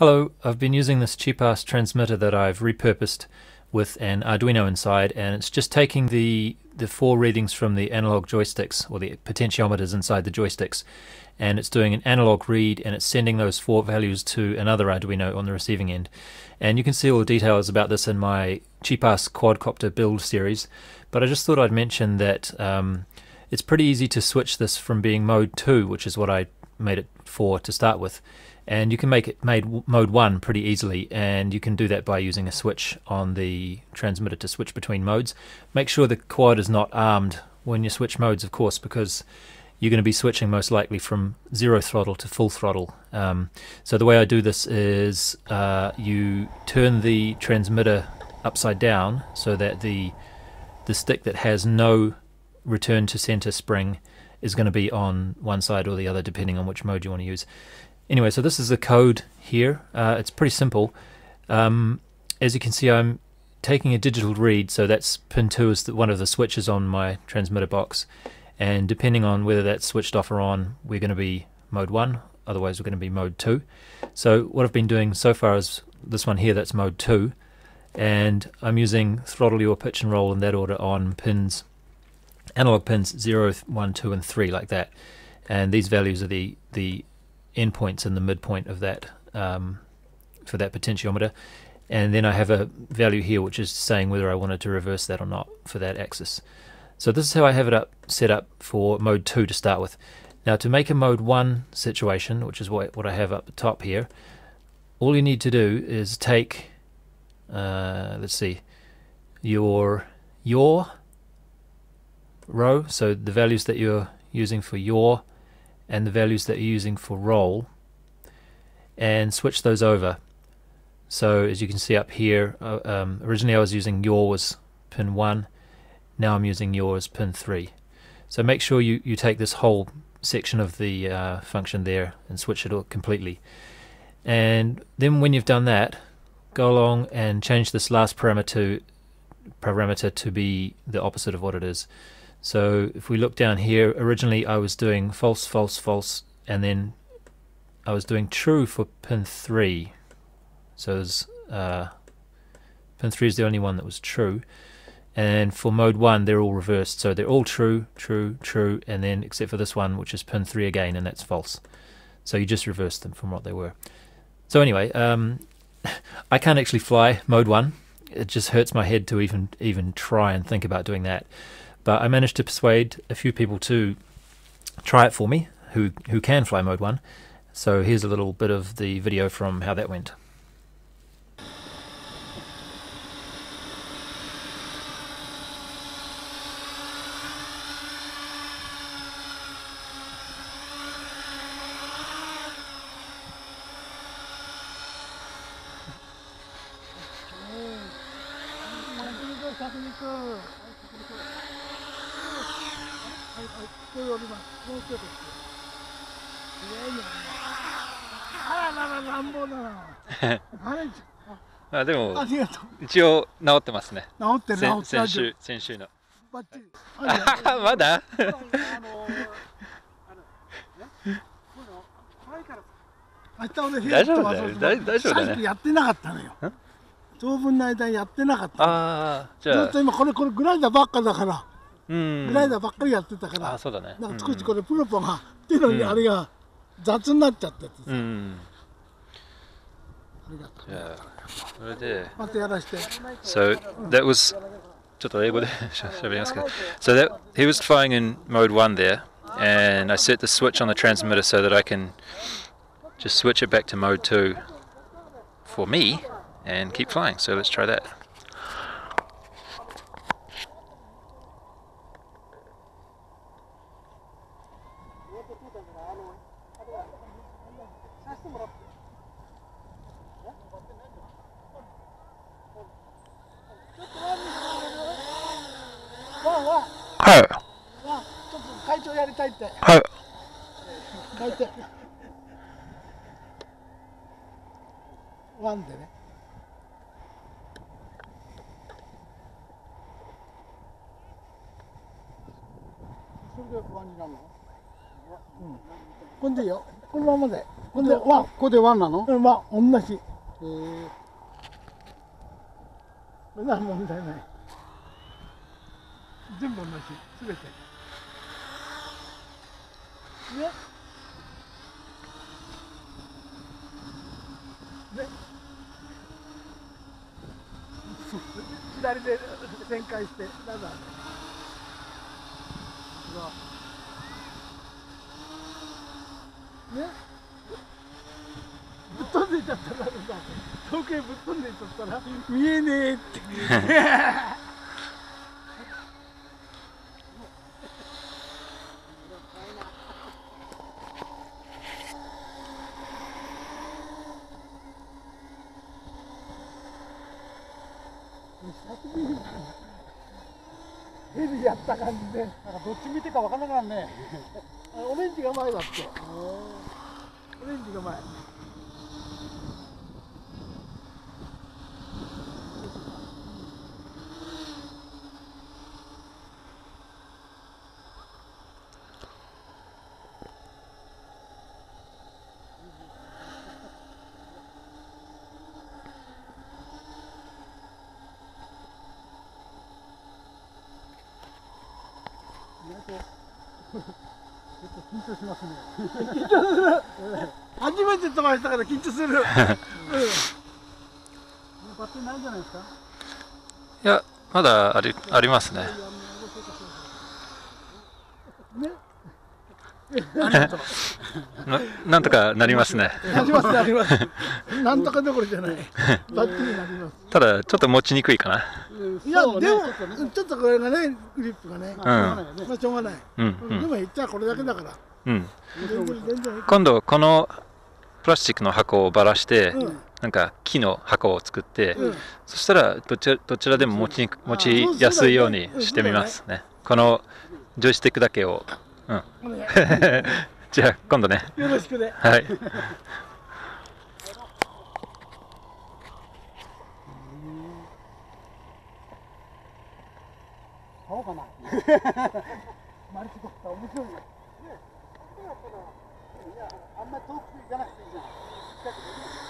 Hello, I've been using this cheap-ass transmitter that I've repurposed with an Arduino inside and it's just taking the the four readings from the analog joysticks or the potentiometers inside the joysticks and it's doing an analog read and it's sending those four values to another Arduino on the receiving end. And you can see all the details about this in my cheap-ass quadcopter build series but I just thought I'd mention that um, it's pretty easy to switch this from being mode 2 which is what I made it for to start with and you can make it made mode 1 pretty easily and you can do that by using a switch on the transmitter to switch between modes make sure the quad is not armed when you switch modes of course because you're going to be switching most likely from zero throttle to full throttle um, so the way I do this is uh, you turn the transmitter upside down so that the the stick that has no return to center spring is going to be on one side or the other depending on which mode you want to use. Anyway, so this is the code here. Uh, it's pretty simple. Um, as you can see, I'm taking a digital read, so that's pin 2 is the, one of the switches on my transmitter box. And depending on whether that's switched off or on, we're going to be mode 1, otherwise we're going to be mode 2. So what I've been doing so far is this one here, that's mode 2. And I'm using throttle yaw pitch and roll in that order on pins analog pins 0, 1, 2, and 3 like that. And these values are the, the endpoints and the midpoint of that um, for that potentiometer. And then I have a value here which is saying whether I wanted to reverse that or not for that axis. So this is how I have it up set up for mode 2 to start with. Now to make a mode 1 situation, which is what, what I have up the top here, all you need to do is take, uh, let's see, your your row, so the values that you're using for yaw and the values that you're using for roll, and switch those over. So as you can see up here, uh, um, originally I was using was pin 1, now I'm using yours pin 3. So make sure you, you take this whole section of the uh, function there and switch it all completely. And then when you've done that, go along and change this last parameter to, parameter to be the opposite of what it is. So if we look down here, originally I was doing false, false, false, and then I was doing true for pin 3. So uh, pin 3 is the only one that was true. And for mode 1, they're all reversed. So they're all true, true, true, and then except for this one, which is pin 3 again, and that's false. So you just reverse them from what they were. So anyway, um, I can't actually fly mode 1. It just hurts my head to even even try and think about doing that. But I managed to persuade a few people to try it for me who, who can fly mode 1. So here's a little bit of the video from how that went. はいはい。これおりますもうちょっとあららら乱暴だなああでもありがとう一応治ってますね。治ってる治ってる。先週先週の。バッチリ。あ まだ？あの明日俺大丈夫だよ。大大丈夫だね。やってなかったのよ。当分の間にやってなかったああじゃあ。ずっと今これこれグライダーばっかだからライダーばっかりやってたからあそうだねなんか少しこれプロポが手のにあれが雑になっちゃっててさうん、うん、ありがとうじゃあそれでまたやらして So that was ちょっと英語で喋りますけど So that he was flying in mode 1 there and I set the switch on the transmitter so that I can just switch it back to mode 2 for me and keep flying. So let's try that. Hi. わちょっと会長やりたいって.書いてワンでねそれでワンになるの？こんでいいよ。このままで。こんでワンここでワンなの？うんまあ同じ。えー。何も問題ない。全部同じ。すべて。ねね左で旋回してラダーでねぶっ飛んでいっちゃったらさ遠くへぶっ飛んでいっちゃったら見えねえって 久しぶりにヘリやった感じで。なんかどっち見てかわからなくなるね。あオレンジが前だって。オレンジが前緊張しますね初めて飛ばしたから緊張する、うん。バッテリーないんじゃないですか？いやまだありありますねねありがとう ななんとかなりますね。なりますなります。なんとかどころじゃない。バッチリなります。ただちょっと持ちにくいかな。いや、でもちょっとこれがねグリップがね、うがないよねまあしょうがない、うんうん。でも言っちゃこれだけだから。うん。今度このプラスチックの箱をばらして、うん。なんか木の箱を作って、うん。そしたらどちらどちらでも持ち持ちやすいようにしてみますね。このジョイスティックだけを。うん。じゃあ今度ね。よろしくねはい。うかなマルチドクター面白いあんまり遠く行かなくていいじゃん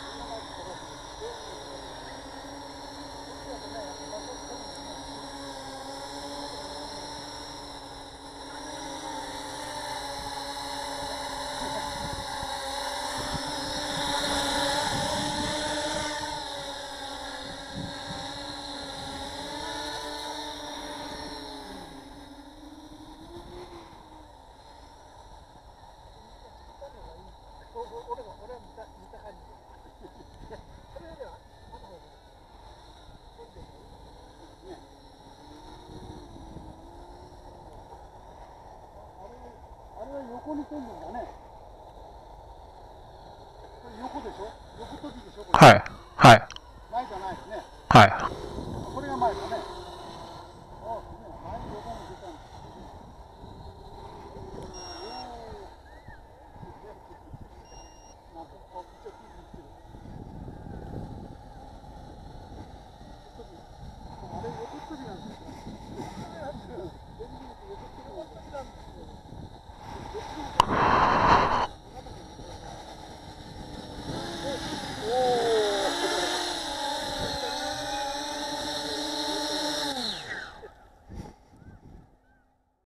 れは横に飛んでんだねこれ横でしょ？横飛びでしょ？これはい。はい。前じゃないよねはい。